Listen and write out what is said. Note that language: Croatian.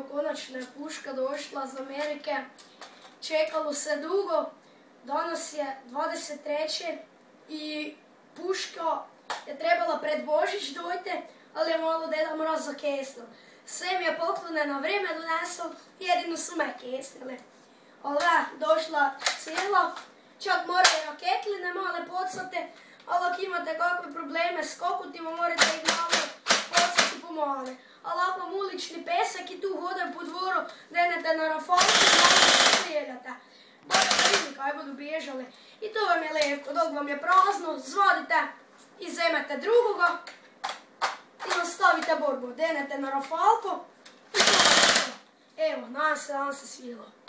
Evo, konačno je puška došla iz Amerike. Čekalo se dugo. Danas je 23. i puška je trebala pred Božić dojte, ali je malo Deda Mraz zakesnil. Sve mi je poklone na vrijeme donesel, jedino su me kesnili. Ali došla cijela, čak moraju raketline male podsate, ali ako imate kakve probleme s kokutima, morate ih malo podsati pomale. Ali ulični pesak i tu hodaju po dvoru, denete na rafalku i malo strijeljate. Bolje vidi kaj budu bježali. I to vam je lijepo, dok vam je prazno, zvadite i zemete drugoga i nastavite borbu. Denete na rafalku i to vam je. Evo, nadam se vam se svidjelo.